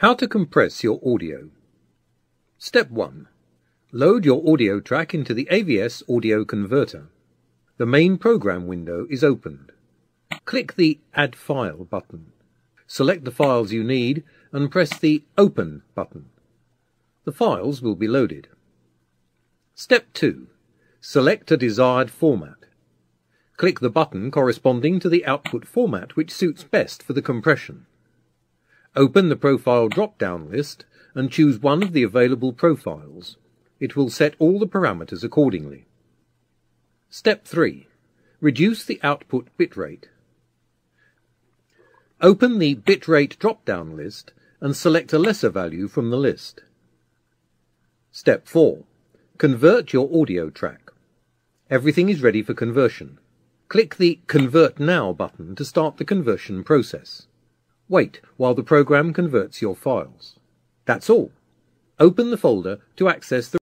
How to compress your audio. Step 1. Load your audio track into the AVS audio converter. The main program window is opened. Click the Add File button. Select the files you need and press the Open button. The files will be loaded. Step 2. Select a desired format. Click the button corresponding to the output format which suits best for the compression. Open the profile drop-down list and choose one of the available profiles. It will set all the parameters accordingly. Step 3. Reduce the output bitrate. Open the bitrate drop-down list and select a lesser value from the list. Step 4. Convert your audio track. Everything is ready for conversion. Click the Convert Now button to start the conversion process. Wait while the program converts your files. That's all. Open the folder to access the